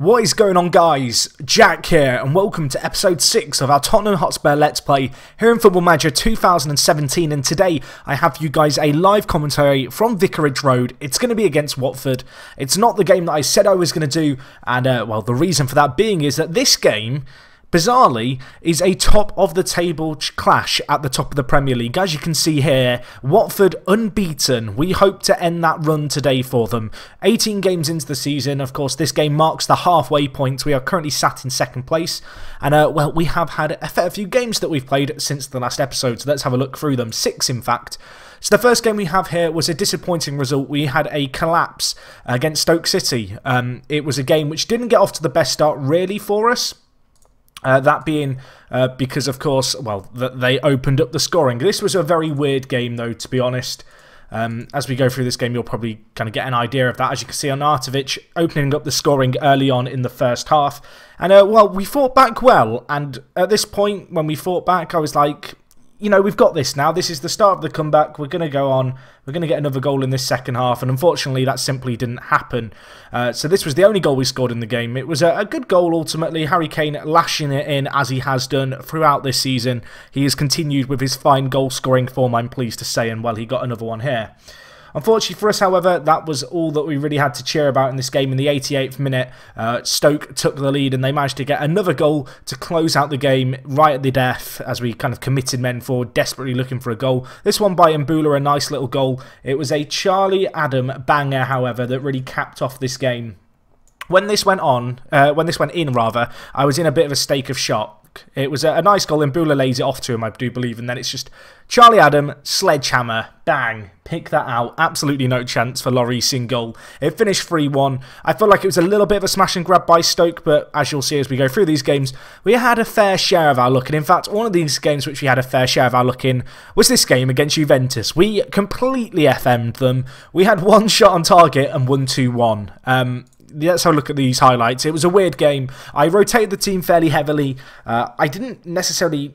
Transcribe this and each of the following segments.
What is going on guys? Jack here and welcome to episode 6 of our Tottenham Hotspur Let's Play here in Football Manager 2017 and today I have you guys a live commentary from Vicarage Road. It's going to be against Watford. It's not the game that I said I was going to do and uh, well the reason for that being is that this game bizarrely, is a top of the table clash at the top of the Premier League. As you can see here, Watford unbeaten. We hope to end that run today for them. 18 games into the season, of course, this game marks the halfway point. We are currently sat in second place, and uh, well, we have had a fair few games that we've played since the last episode, so let's have a look through them. Six, in fact. So the first game we have here was a disappointing result. We had a collapse against Stoke City. Um, it was a game which didn't get off to the best start really for us. Uh, that being uh, because, of course, well, th they opened up the scoring. This was a very weird game, though, to be honest. Um, as we go through this game, you'll probably kind of get an idea of that. As you can see, Arnautovic opening up the scoring early on in the first half. And, uh, well, we fought back well. And at this point, when we fought back, I was like, you know, we've got this now. This is the start of the comeback. We're going to go on. We're going to get another goal in this second half. And unfortunately, that simply didn't happen. Uh, so this was the only goal we scored in the game. It was a, a, good goal, ultimately. Harry Kane lashing it in as he has done throughout this season. He has continued with his fine goal-scoring form, I'm pleased to say. And, well, he got another one here. Unfortunately for us, however, that was all that we really had to cheer about in this game. In the 88th minute, uh, Stoke took the lead and they managed to get another goal to close out the game right at the death as we kind of committed men forward, desperately looking for a goal. This one by Imbula, a nice little goal. It was a Charlie Adam banger, however, that really capped off this game. When this went on, uh, when this went in rather, I was in a bit of a stake of shock. It was a, a nice goal, Imbula lays it off to him, I do believe, and then it's just Charlie Adam, sledgehammer, bang, pick that out. Absolutely no chance for Lloris in goal. It finished 3-1. I felt like it was a little bit of a smash and grab by Stoke, but as you'll see as we go through these games, we had a fair share of our luck. And in fact, one of these games which we had a fair share of our luck in was this game against Juventus. We completely FM'd them. We had one shot on target and won 2-1. Um, let's have a look at these highlights. It was a weird game. I rotated the team fairly heavily. Uh, I didn't necessarily...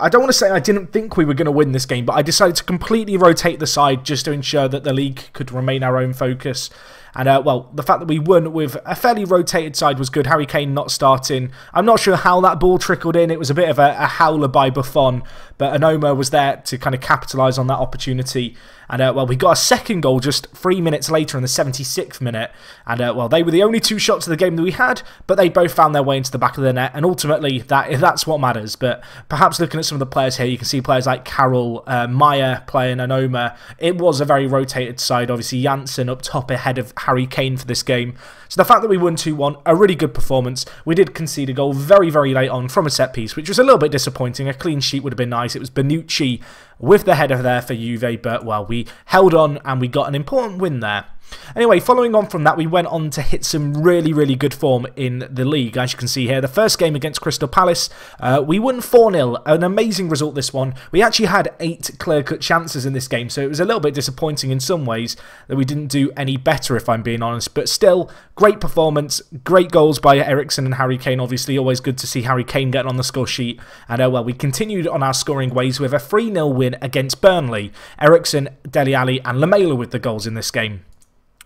I don't want to say I didn't think we were going to win this game, but I decided to completely rotate the side just to ensure that the league could remain our own focus. And, uh, well, the fact that we won with a fairly rotated side was good. Harry Kane not starting. I'm not sure how that ball trickled in. It was a bit of a, a howler by Buffon, but Onomah was there to kind of capitalise on that opportunity. And, uh, well, we got a second goal just three minutes later in the 76th minute. And, uh, well, they were the only two shots of the game that we had, but they both found their way into the back of the net. And ultimately, that that's what matters. But perhaps looking at some of the players here, you can see players like Carroll, uh, Maia playing Onomah. It was a very rotated side. Obviously, Janssen up top ahead of Harry Kane for this game. So the fact that we won 2-1, a really good performance. We did concede a goal very, very late on from a set piece, which was a little bit disappointing. A clean sheet would have been nice. It was Bonucci with the header there for Juve, but well, we held on and we got an important win there. Anyway, following on from that, we went on to hit some really, really good form in the league. As you can see here, the first game against Crystal Palace, uh, we won 4-0. An amazing result, this one. We actually had eight clear-cut chances in this game, so it was a little bit disappointing in some ways that we didn't do any better, if I'm being honest. But still, great performance, great goals by Eriksen and Harry Kane. Obviously, always good to see Harry Kane getting on the score sheet. And, uh, well, we continued on our scoring ways with a 3-0 win against Burnley. Eriksen, Dele Alli and Lamela with the goals in this game.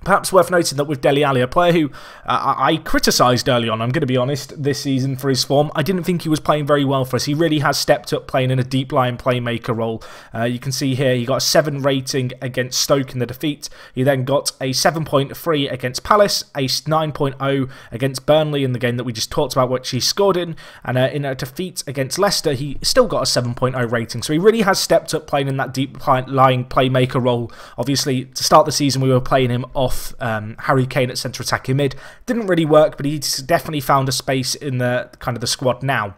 Perhaps worth noting that with Dele Alli, a player who uh, I criticised early on, I'm going to be honest, this season for his form. I didn't think he was playing very well for us. He really has stepped up playing in a deep line playmaker role. Uh, you can see here he got a 7 rating against Stoke in the defeat. He then got a 7.3 against Palace, a 9.0 against Burnley in the game that we just talked about, which he scored in. And uh, in a defeat against Leicester, he still got a 7.0 rating. So he really has stepped up playing in that deep line playmaker role. Obviously, to start the season, we were playing him off off um, Harry Kane at centre attacking mid. Didn't really work, but he's definitely found a space in the kind of the squad now.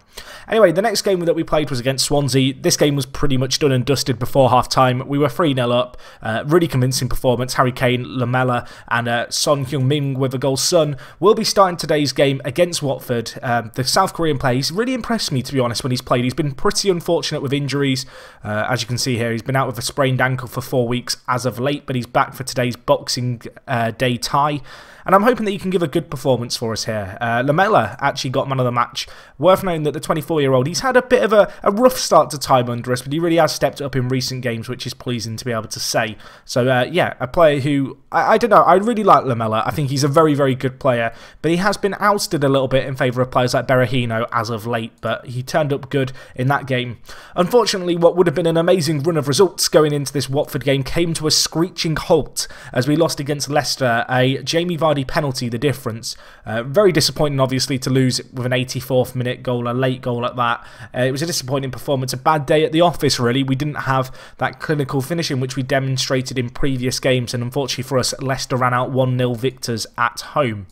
Anyway, the next game that we played was against Swansea. This game was pretty much done and dusted before half time. We were 3 0 up. Uh, really convincing performance. Harry Kane, Lamela, and uh, Son Heung-min with a goal. Son will be starting today's game against Watford. Um, the South Korean player, he's really impressed me, to be honest, when he's played. He's been pretty unfortunate with injuries. Uh, as you can see here, he's been out with a sprained ankle for four weeks as of late, but he's back for today's Boxing uh, day tie. And I'm hoping that he can give a good performance for us here. Uh, Lamela actually got man of the match. Worth knowing that the 24-year-old, he's had a bit of a, a, rough start to time under us, but he really has stepped up in recent games, which is pleasing to be able to say. So, uh, yeah, a player who, I, I, don't know, I really like Lamela. I think he's a very, very good player, but he has been ousted a little bit in favour of players like Berahino as of late, but he turned up good in that game. Unfortunately, what would have been an amazing run of results going into this Watford game came to a screeching halt as we lost against Leicester, a Jamie Vardy penalty the difference. Uh, very disappointing, obviously, to lose with an 84th minute goal, a late goal at that. Uh, it was a disappointing performance, a bad day at the office, really. We didn't have that clinical finishing which we demonstrated in previous games, and unfortunately for us, Leicester ran out 1 0 victors at home.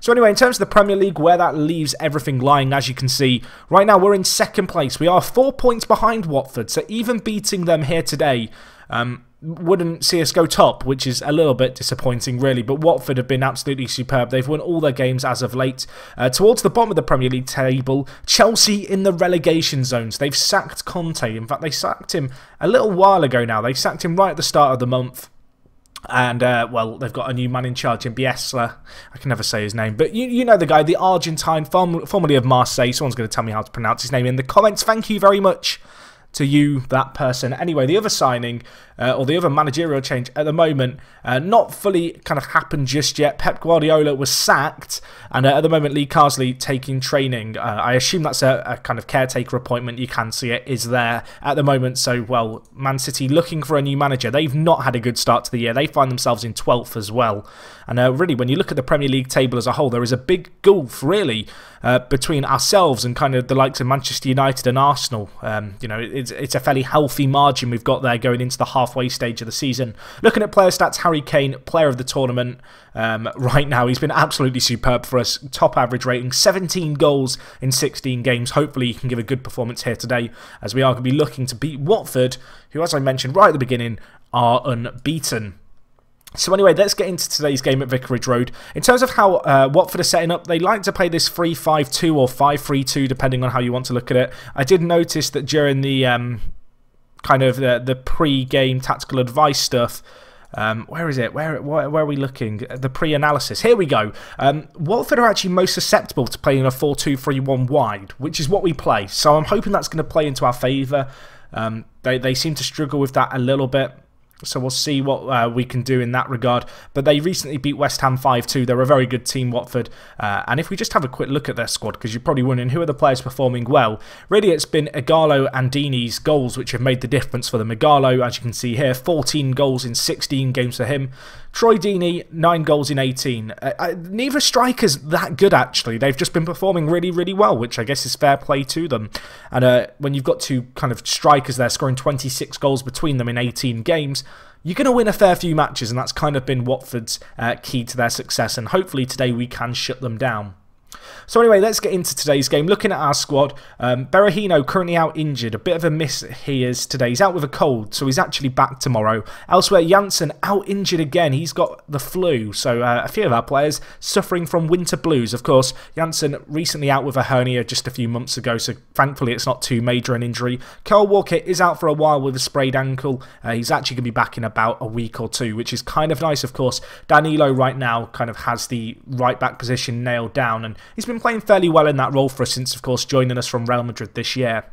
So anyway, in terms of the Premier League, where that leaves everything lying, as you can see, right now we're in second place. We are four points behind Watford, so even beating them here today um, wouldn't see us go top, which is a little bit disappointing, really. But Watford have been absolutely superb. They've won all their games as of late. Uh, towards the bottom of the Premier League table, Chelsea in the relegation zones. They've sacked Conte. In fact, they sacked him a little while ago now. They sacked him right at the start of the month. And, uh, well, they've got a new man in charge in Bielsa. I can never say his name. But you, you know the guy, the Argentine, form formerly of Marseille. Someone's going to tell me how to pronounce his name in the comments. Thank you very much to you, that person. Anyway, the other signing uh, or the other managerial change at the moment uh, not fully kind of happened just yet. Pep Guardiola was sacked, and uh, at the moment, Lee Carsley taking training. Uh, I assume that's a, a, kind of caretaker appointment. You can see it is there at the moment. So, well, Man City looking for a new manager. They've not had a good start to the year. They find themselves in 12th as well. And uh, really, when you look at the Premier League table as a whole, there is a big gulf, really, uh, between ourselves and kind of the likes of Manchester United and Arsenal. Um, you know, it's, it's a fairly healthy margin we've got there going into the halfway stage of the season. Looking at player stats, Harry Kane, player of the tournament um, right now. He's been absolutely superb for us. Top average rating, 17 goals in 16 games. Hopefully, he can give a good performance here today as we are going to be looking to beat Watford, who, as I mentioned right at the beginning, are unbeaten. So anyway, let's get into today's game at Vicarage Road. In terms of how uh, Watford are setting up, they like to play this 3-5-2 or 5-3-2, depending on how you want to look at it. I did notice that during the um, kind of the, the pre-game tactical advice stuff, um, where is it? Where, where, where, are we looking? The pre-analysis. Here we go. Um, Watford are actually most susceptible to playing a 4-2-3-1 wide, which is what we play. So I'm hoping that's going to play into our favour. Um, they, they seem to struggle with that a little bit. So we'll see what uh, we can do in that regard. But they recently beat West Ham 5-2. They're a very good team, Watford. Uh, and if we just have a quick look at their squad, because you're probably wondering who are the players performing well, really it's been Ighalo and Deeney's goals which have made the difference for them. Ighalo, as you can see here, 14 goals in 16 games for him. Troy Deeney, 9 goals in 18. Uh, uh, neither striker's that good, actually. They've just been performing really, really well, which I guess is fair play to them. And uh, when you've got two kind of strikers there scoring 26 goals between them in 18 games, you're going to win a fair few matches, and that's kind of been Watford's uh, key to their success. And hopefully today we can shut them down. So anyway, let's get into today's game. Looking at our squad, um, Berahino currently out injured. A bit of a miss he is today. He's out with a cold, so he's actually back tomorrow. Elsewhere, Janssen out injured again. He's got the flu. So uh, a few of our players suffering from winter blues. Of course, Janssen recently out with a hernia just a few months ago, so thankfully it's not too major an injury. Kyle Walker is out for a while with a sprayed ankle. Uh, he's actually going to be back in about a week or two, which is kind of nice, of course. Danilo right now kind of has the right back position nailed down, and he's been playing fairly well in that role for us since, of course, joining us from Real Madrid this year.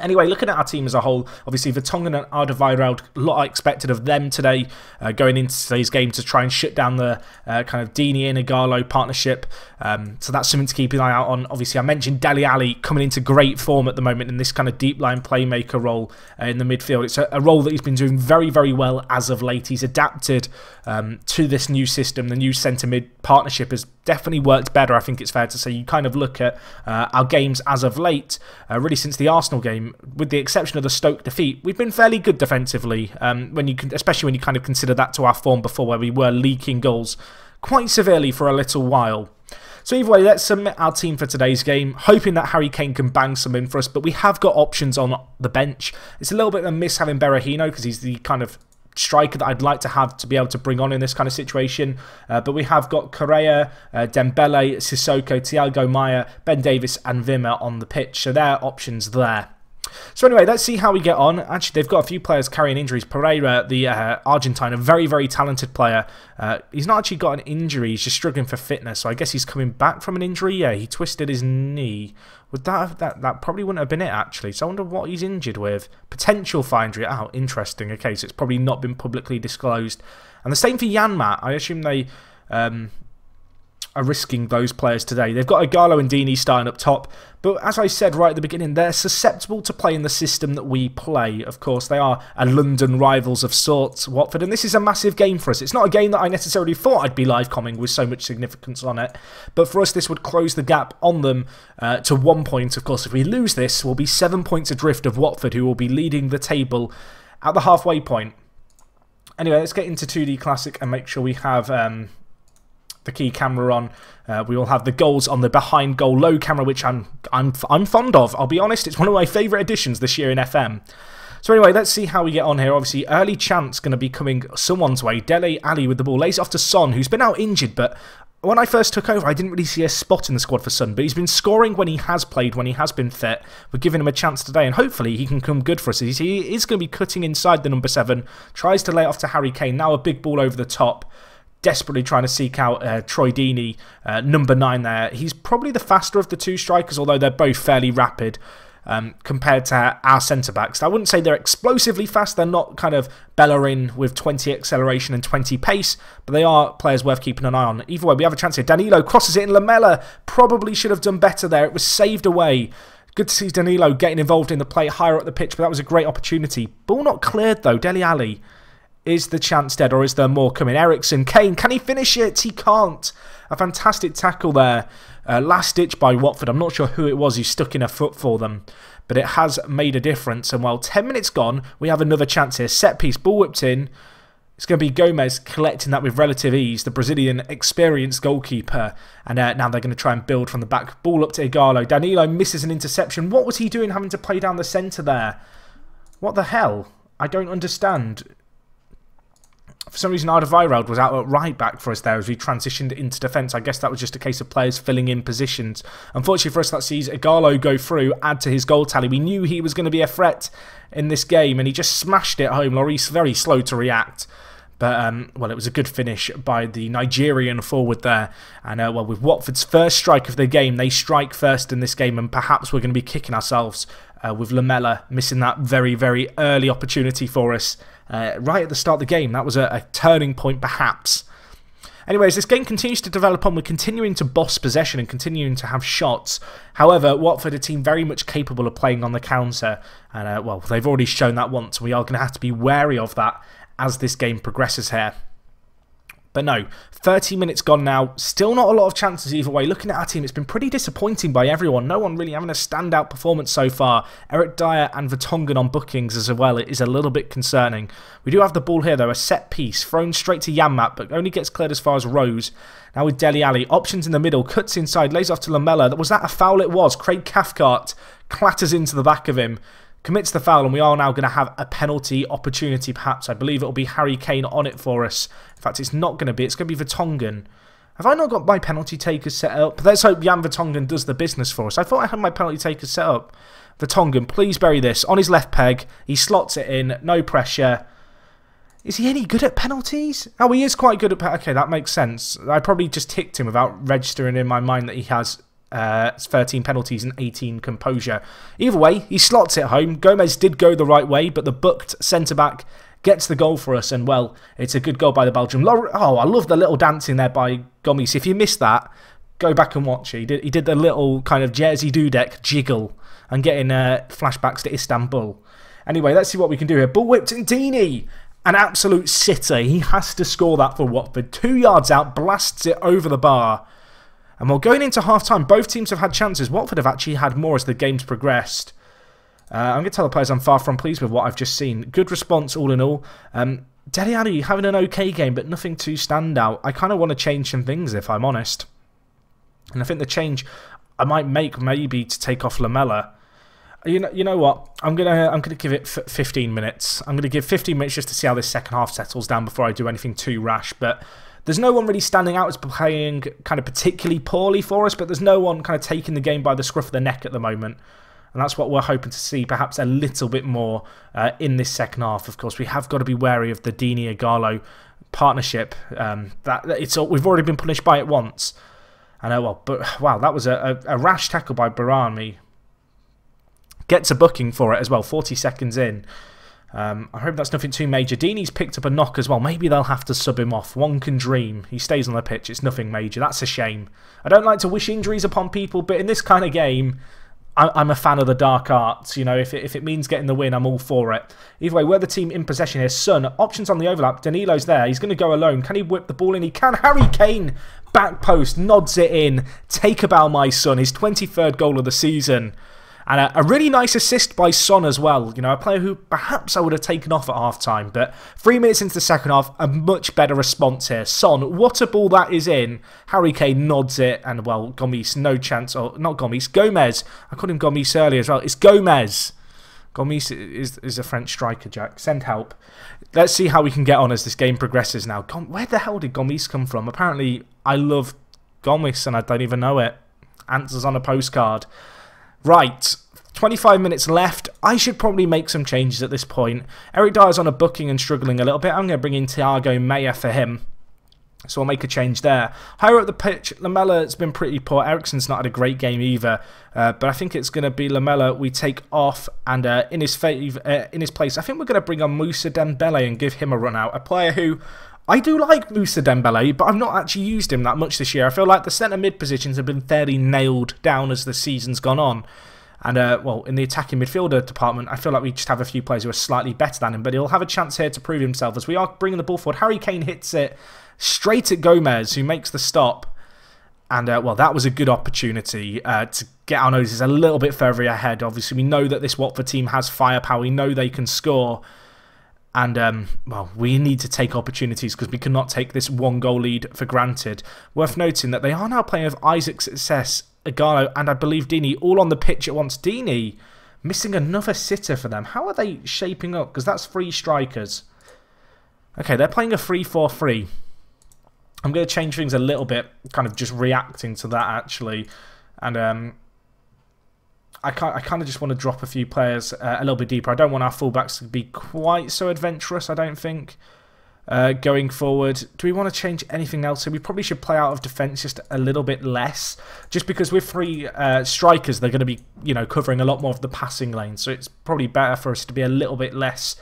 Anyway, looking at our team as a whole, obviously Vertonghen and Alderweireld, a lot I expected of them today, uh, going into today's game to try and shut down the uh, kind of Deeney and Ighalo partnership. Um, so that's something to keep an eye out on. Obviously, I mentioned Dele Alli coming into great form at the moment in this kind of deep line playmaker role uh, in the midfield. It's a, a, role that he's been doing very, very well as of late. He's adapted um, to this new system. The new centre mid partnership has definitely worked better, I think it's fair to say. You kind of look at uh, our games as of late, uh, really since the Arsenal game with the exception of the Stoke defeat, we've been fairly good defensively. Um, when you, can, especially when you kind of consider that to our form before, where we were leaking goals quite severely for a little while. So either way, let's submit our team for today's game, hoping that Harry Kane can bang some in for us. But we have got options on the bench. It's a little bit of a miss having Berahino because he's the kind of striker that I'd like to have to be able to bring on in this kind of situation. Uh, but we have got Correa, uh, Dembele, Sissoko, Thiago Maia, Ben Davies and Wimmer on the pitch. So there are options there. So anyway, let's see how we get on. Actually, they've got a few players carrying injuries. Pereyra, the uh, Argentine, a very, very talented player. Uh, he's not actually got an injury. He's just struggling for fitness. So I guess he's coming back from an injury. Yeah, he twisted his knee. Would that have, that that probably wouldn't have been it actually? So I wonder what he's injured with. Potential for injury. Oh, interesting. Okay, so it's probably not been publicly disclosed. And the same for Janmaat. I assume they um, are risking those players today. They've got Ighalo and Deeney starting up top, but as I said right at the beginning, they're susceptible to play in the system that we play. Of course, they are a London rivals of sorts, Watford, and this is a massive game for us. It's not a game that I necessarily thought I'd be live coming with so much significance on it, but for us, this would close the gap on them uh, to one point. Of course, if we lose this, we'll be seven points adrift of Watford, who will be leading the table at the halfway point. Anyway, let's get into 2D Classic and make sure we have um, the key camera on. Uh, we will have the goals on the behind goal low camera, which I'm I'm I'm fond of. I'll be honest, it's one of my favourite additions this year in FM. So anyway, let's see how we get on here. Obviously, early chance going to be coming someone's way. Dele Alli with the ball lays off to Son, who's been out injured, but when I first took over, I didn't really see a spot in the squad for Son, but he's been scoring when he has played, when he has been fit. We're giving him a chance today, and hopefully he can come good for us. He is going to be cutting inside the number seven, tries to lay off to Harry Kane. Now a big ball over the top desperately trying to seek out uh, Troy Deeney, uh, number nine there. He's probably the faster of the two strikers, although they're both fairly rapid. Um, compared to our centre backs. I wouldn't say they're explosively fast. They're not kind of Bellerin with 20 acceleration and 20 pace, but they are players worth keeping an eye on. Either way, we have a chance here. Danilo crosses it in. Lamela probably should have done better there. It was saved away. Good to see Danilo getting involved in the play higher up the pitch, but that was a great opportunity. Ball not cleared though. Dele Alli is the chance dead or is there more coming? Eriksen, Kane, can he finish it? He can't. A fantastic tackle there. Uh, last ditch by Watford. I'm not sure who it was who stuck in a foot for them, but it has made a difference. And while 10 minutes gone, we have another chance here. Set piece, ball whipped in. It's going to be Gomez collecting that with relative ease, the Brazilian experienced goalkeeper. And uh, now they're going to try and build from the back. Ball up to Ighalo. Danilo misses an interception. What was he doing having to play down the centre there? What the hell? I don't understand for some reason, Alderweireld was out at right back for us there as we transitioned into defence. I guess that was just a case of players filling in positions. Unfortunately for us, that sees Ighalo go through, add to his goal tally. We knew he was going to be a threat in this game, and he just smashed it home. Lloris very slow to react. But, um, well, it was a good finish by the Nigerian forward there. And, uh, well, with Watford's first strike of the game, they strike first in this game, and perhaps we're going to be kicking ourselves uh, with Lamela missing that very, very early opportunity for us uh, right at the start of the game. That was a, a turning point, perhaps. Anyways, this game continues to develop on. We're continuing to boss possession and continuing to have shots. However, Watford a team very much capable of playing on the counter. And, uh, well, they've already shown that once. We are going to have to be wary of that as this game progresses here. But no, 30 minutes gone now. Still not a lot of chances either way. Looking at our team, it's been pretty disappointing by everyone. No one really having a standout performance so far. Eric Dier and Vertonghen on bookings as well it is a little bit concerning. We do have the ball here though, a set piece thrown straight to Janmaat, but only gets cleared as far as Rose. Now with Dele Alli, options in the middle, cuts inside, lays off to Lamela. Was that a foul? It was. Craig Cathcart clatters into the back of him commits the foul, and we are now going to have a penalty opportunity, perhaps. I believe it will be Harry Kane on it for us. In fact, it's not going to be. It's going to be Vertonghen. Have I not got my penalty takers set up? Let's hope Jan Vertonghen does the business for us. I thought I had my penalty takers set up. Vertonghen, please bury this. On his left peg, he slots it in, no pressure. Is he any good at penalties? Oh, he is quite good at... Okay, that makes sense. I probably just ticked him without registering in my mind that he has uh, 13 penalties and 18 composure. Either way, he slots it home. Gomez did go the right way, but the booked centre back gets the goal for us, and well, it's a good goal by the Belgium. Oh, I love the little dancing there by Gomes. If you missed that, go back and watch it. He did, he did the little kind of Jerzy Dudek jiggle and getting uh, flashbacks to Istanbul. Anyway, let's see what we can do here. Ball whipped and Deeney. An absolute sitter. He has to score that for Watford. Two yards out, blasts it over the bar. And while going into half time, both teams have had chances. Watford have actually had more as the game's progressed. Uh, I'm going to tell the players I'm far from pleased with what I've just seen. Good response all in all. Um, Dele Alli having an okay game, but nothing too stand out. I kind of want to change some things, if I'm honest. And I think the change I might make maybe to take off Lamela. You know, you know what? I'm gonna I'm gonna give it 15 minutes. I'm gonna give 15 minutes just to see how this second half settles down before I do anything too rash. But there's no one really standing out as playing kind of particularly poorly for us, but there's no one kind of taking the game by the scruff of the neck at the moment. And that's what we're hoping to see, perhaps a little bit more uh, in this second half. Of course, we have got to be wary of the Deeney Ighalo partnership. Um, that it's we've already been punished by it once. I know, well, but wow, that was a, a, a rash tackle by Behrami. Gets a booking for it as well, 40 seconds in. Um, I hope that's nothing too major. Deeney's picked up a knock as well. Maybe they'll have to sub him off. One can dream. He stays on the pitch. It's nothing major. That's a shame. I don't like to wish injuries upon people, but in this kind of game, I'm a fan of the dark arts. You know, if it, if it means getting the win, I'm all for it. Either way, we're the team in possession here. Son, options on the overlap. Danilo's there. He's going to go alone. Can he whip the ball in? He can. Harry Kane, back post, nods it in. Take a bow, my son. His 23rd goal of the season. And a, a, really nice assist by Son as well. You know, a player who perhaps I would have taken off at half time. But three minutes into the second half, a much better response here. Son, what a ball that is in. Harry Kane nods it. And, well, Gomis, no chance. Or not Gomis, Gomez. I called him Gomis earlier as well. It's Gomez. Gomis is, is a French striker, Jack. Send help. Let's see how we can get on as this game progresses now. Where the hell did Gomis come from? Apparently, I love Gomis and I don't even know it. Answers on a postcard. Right, 25 minutes left. I should probably make some changes at this point. Eric Dier's on a booking and struggling a little bit. I'm going to bring in Thiago Maia for him. So I'll make a change there. Higher up the pitch, Lamela has been pretty poor. Eriksen's not had a great game either. Uh, but I think it's going to be Lamela we take off and uh, in his favor, uh, in his place. I think we're going to bring on Moussa Dembele and give him a run out. A player who I do like Moussa Dembele, but I've not actually used him that much this year. I feel like the centre mid positions have been fairly nailed down as the season's gone on. And, uh, well, in the attacking midfielder department, I feel like we just have a few players who are slightly better than him, but he'll have a chance here to prove himself as we are bringing the ball forward. Harry Kane hits it straight at Gomez, who makes the stop. And, uh, well, that was a good opportunity uh, to get our noses a little bit further ahead. Obviously, we know that this Watford team has firepower. We know they can score. And, um, well, we need to take opportunities because we cannot take this one goal lead for granted. Worth noting that they are now playing with Isaac Success, Ighalo, and I believe Deeney all on the pitch at once. Deeney missing another sitter for them. How are they shaping up? Because that's three strikers. Okay, they're playing a 3-4-3. I'm going to change things a little bit, kind of just reacting to that, actually. And um, I, I kind of just want to drop a few players uh, a little bit deeper. I don't want our fullbacks to be quite so adventurous, I don't think, uh, going forward. Do we want to change anything else? So we probably should play out of defence just a little bit less, just because with three uh, strikers, they're going to be, you know, covering a lot more of the passing lane. So it's probably better for us to be a little bit less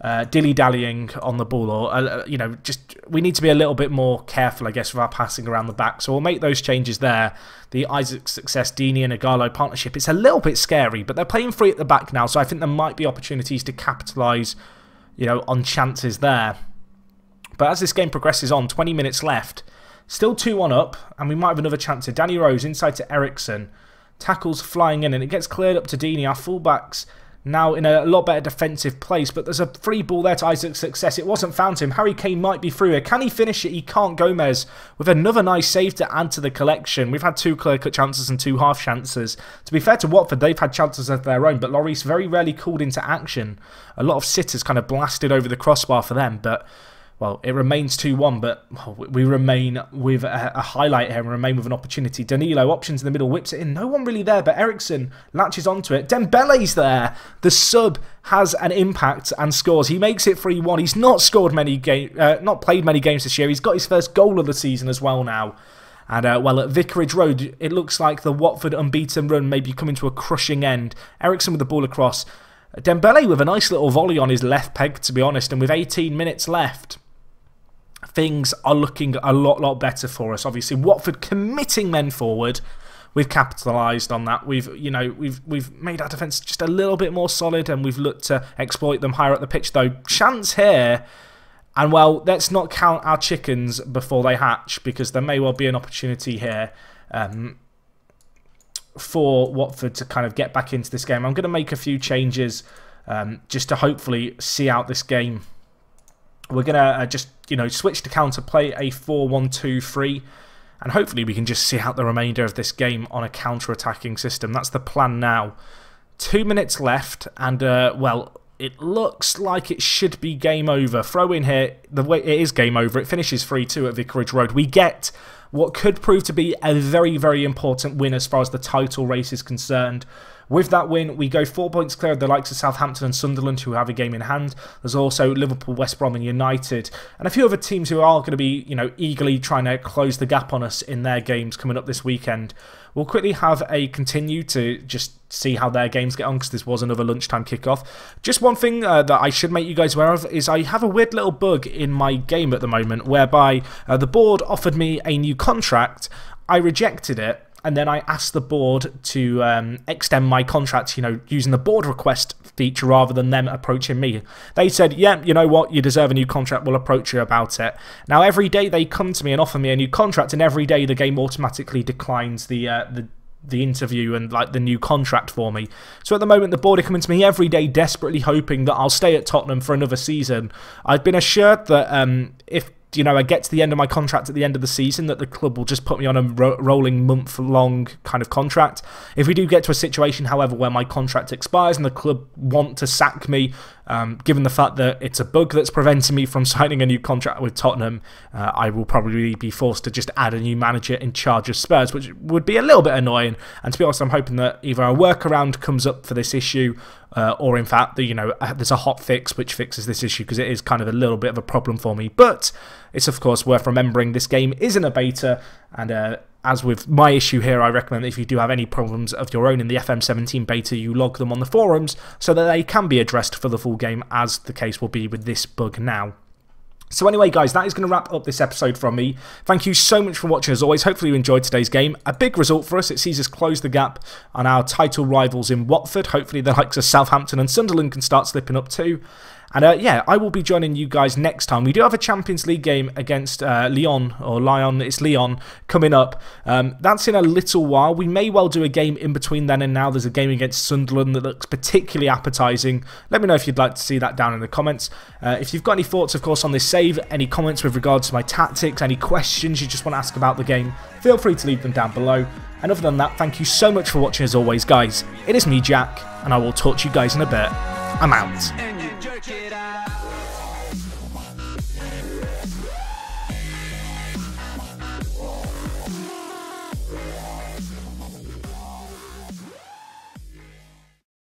uh, dilly-dallying on the ball or, uh, you know, just we need to be a little bit more careful, I guess, with our passing around the back. So we'll make those changes there. The Isaac Success, Deeney and Ighalo partnership, it's a little bit scary, but they're playing free at the back now, so I think there might be opportunities to capitalise, you know, on chances there. But as this game progresses on, 20 minutes left, still 2-1 up, and we might have another chance here. Danny Rose inside to Eriksen, tackles flying in, and it gets cleared up to Deeney. Our fullbacks now in a lot better defensive place. But there's a free ball there to Isak's success. It wasn't found to him. Harry Kane might be through here. Can he finish it? He can't. Gomez with another nice save to add to the collection. We've had two clear-cut chances and two half chances. To be fair to Watford, they've had chances of their own, but Lloris very rarely called into action. A lot of sitters kind of blasted over the crossbar for them, but well, it remains 2-1, but we remain with a, highlight here and remain with an opportunity. Danilo, options in the middle, whips it in. No one really there, but Eriksen latches onto it. Dembele's there. The sub has an impact and scores. He makes it 3-1. He's not scored many game, uh, not played many games this year. He's got his first goal of the season as well now. And, uh, well, at Vicarage Road, it looks like the Watford unbeaten run may be coming to a crushing end. Eriksen with the ball across. Dembele with a nice little volley on his left peg, to be honest, and with 18 minutes left things are looking a lot, lot better for us. Obviously, Watford committing men forward. We've capitalised on that. We've, you know, we've we've made our defence just a little bit more solid, and we've looked to exploit them higher up the pitch. Though chance here, and well, let's not count our chickens before they hatch, because there may well be an opportunity here. Um, for Watford to kind of get back into this game. I'm going to make a few changes um, just to hopefully see out this game we're going to uh, just, you know, switch to counter, play a 4-1-2-3, and hopefully we can just see out the remainder of this game on a counter-attacking system. That's the plan now. Two minutes left, and, uh, well, it looks like it should be game over. Throw in here, the way it is game over. It finishes 3-2 at Vicarage Road. We get what could prove to be a very, very important win as far as the title race is concerned. With that win, we go four points clear of the likes of Southampton and Sunderland, who have a game in hand. There's also Liverpool, West Brom, and United, and a few other teams who are going to be, you know, eagerly trying to close the gap on us in their games coming up this weekend. We'll quickly have a continue to just see how their games get on because this was another lunchtime kickoff. Just one thing uh, that I should make you guys aware of is I have a weird little bug in my game at the moment whereby uh, the board offered me a new contract. I rejected it and then I asked the board to um, extend my contract, you know, using the board request feature rather than them approaching me. They said, yeah, you know what, you deserve a new contract, we'll approach you about it. Now, every day they come to me and offer me a new contract, and every day the game automatically declines the, uh, the the interview and like the new contract for me. So at the moment, the board are coming to me every day, desperately hoping that I'll stay at Tottenham for another season. I've been assured that um, if you know, I get to the end of my contract at the end of the season, that the club will just put me on a ro rolling month long kind of contract. If we do get to a situation, however, where my contract expires and the club want to sack me, um, given the fact that it's a bug that's preventing me from signing a new contract with Tottenham, uh, I will probably be forced to just add a new manager in charge of Spurs, which would be a little bit annoying. And to be honest, I'm hoping that either a workaround comes up for this issue, uh, or in fact, the, you know, uh, there's a hot fix which fixes this issue because it is kind of a little bit of a problem for me. But it's of course worth remembering this game is in a beta, and uh, as with my issue here, I recommend if you do have any problems of your own in the FM17 beta, you log them on the forums so that they can be addressed for the full game, as the case will be with this bug now. So anyway guys, that is going to wrap up this episode from me. Thank you so much for watching as always. Hopefully you enjoyed today's game. A big result for us. It sees us close the gap on our title rivals in Watford. Hopefully the likes of Southampton and Sunderland can start slipping up too. And uh, yeah, I will be joining you guys next time. We do have a Champions League game against uh, Lyon, or Lyon, it's Lyon, coming up. Um, that's in a little while. We may well do a game in between then and now. There's a game against Sunderland that looks particularly appetising. Let me know if you'd like to see that down in the comments. Uh, if you've got any thoughts, of course, on this save, any comments with regards to my tactics, any questions you just want to ask about the game, feel free to leave them down below. And other than that, thank you so much for watching as always, guys. It is me, Jack, and I will talk to you guys in a bit. I'm out.